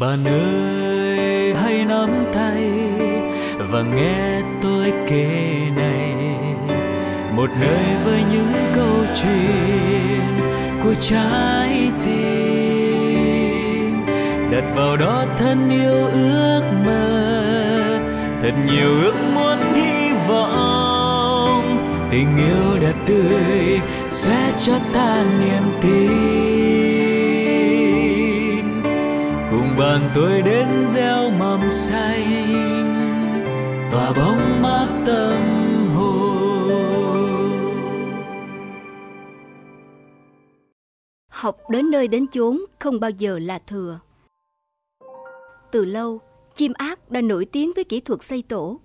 Bạn ơi, hãy nắm tay và nghe tôi kể này. Một nơi với những câu chuyện của trái tim. Đặt vào đó thân yêu ước mơ, thật nhiều ước muốn hy vọng. Tình yêu đẹp tươi, sẽ cho ta niềm tin. Đoàn tôi đến gieo mầm xanh tỏa bóng mát tâm hồn. Học đến nơi đến chốn không bao giờ là thừa. Từ lâu, chim ác đã nổi tiếng với kỹ thuật xây tổ.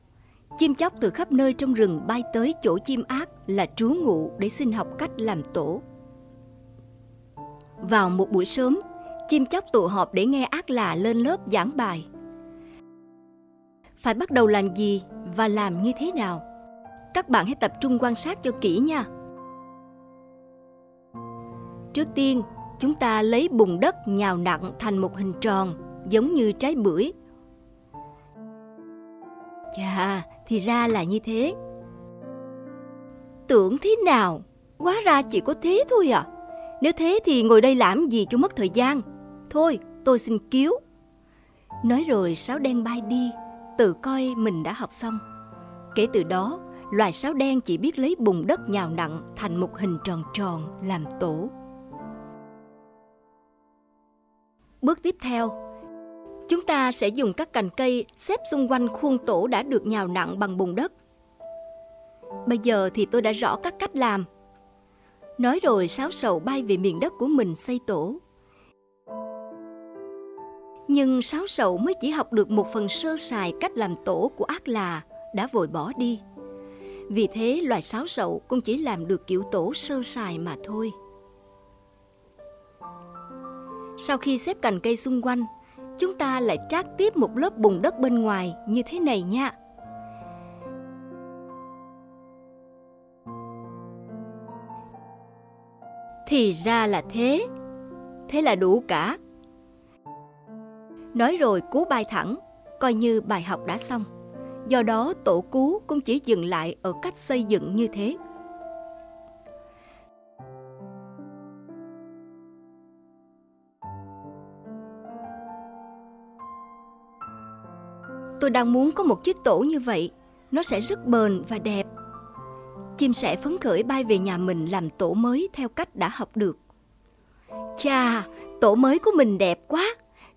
Chim chóc từ khắp nơi trong rừng bay tới chỗ chim ác là trú ngụ để xin học cách làm tổ. Vào một buổi sớm chim chóc tụ họp để nghe ác là lên lớp giảng bài. Phải bắt đầu làm gì và làm như thế nào? Các bạn hãy tập trung quan sát cho kỹ nha. Trước tiên, chúng ta lấy bùn đất nhào nặng thành một hình tròn giống như trái bưởi. Chà, thì ra là như thế. Tưởng thế nào? Quá ra chỉ có thế thôi à? Nếu thế thì ngồi đây làm gì cho mất thời gian? Thôi, tôi xin cứu. Nói rồi sáo đen bay đi, tự coi mình đã học xong. Kể từ đó, loài sáo đen chỉ biết lấy bùn đất nhào nặng thành một hình tròn tròn làm tổ. Bước tiếp theo, chúng ta sẽ dùng các cành cây xếp xung quanh khuôn tổ đã được nhào nặng bằng bùn đất. Bây giờ thì tôi đã rõ các cách làm. Nói rồi sáo sầu bay về miền đất của mình xây tổ nhưng sáo sậu mới chỉ học được một phần sơ sài cách làm tổ của ác là, đã vội bỏ đi. Vì thế, loài sáo sậu cũng chỉ làm được kiểu tổ sơ sài mà thôi. Sau khi xếp cành cây xung quanh, chúng ta lại trát tiếp một lớp bùn đất bên ngoài như thế này nha. Thì ra là thế. Thế là đủ cả nói rồi cú bay thẳng, coi như bài học đã xong. Do đó tổ cú cũng chỉ dừng lại ở cách xây dựng như thế. Tôi đang muốn có một chiếc tổ như vậy, nó sẽ rất bền và đẹp. Chim sẻ phấn khởi bay về nhà mình làm tổ mới theo cách đã học được. Chà, tổ mới của mình đẹp quá!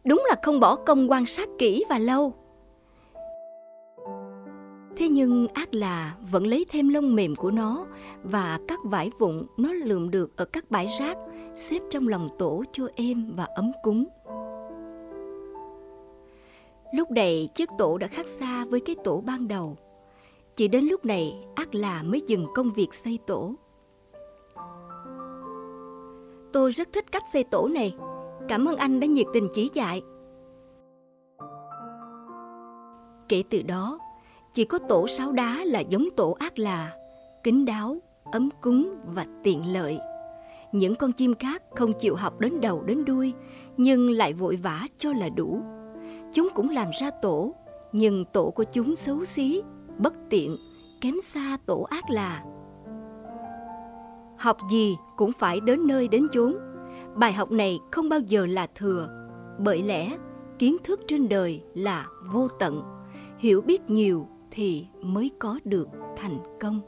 Đúng là không bỏ công quan sát kỹ và lâu. Thế nhưng ác là vẫn lấy thêm lông mềm của nó và các vải vụn nó lượm được ở các bãi rác xếp trong lòng tổ cho êm và ấm cúng. Lúc này chiếc tổ đã khác xa với cái tổ ban đầu. Chỉ đến lúc này, ác là mới dừng công việc xây tổ. Tôi rất thích cách xây tổ này cảm ơn anh đã nhiệt tình chỉ dạy. Kể từ đó, chỉ có tổ sáo đá là giống tổ ác là kính đáo, ấm cúng và tiện lợi. Những con chim khác không chịu học đến đầu đến đuôi, nhưng lại vội vã cho là đủ. Chúng cũng làm ra tổ, nhưng tổ của chúng xấu xí, bất tiện, kém xa tổ ác là. Học gì cũng phải đến nơi đến chốn bài học này không bao giờ là thừa, bởi lẽ kiến thức trên đời là vô tận. Hiểu biết nhiều thì mới có được thành công.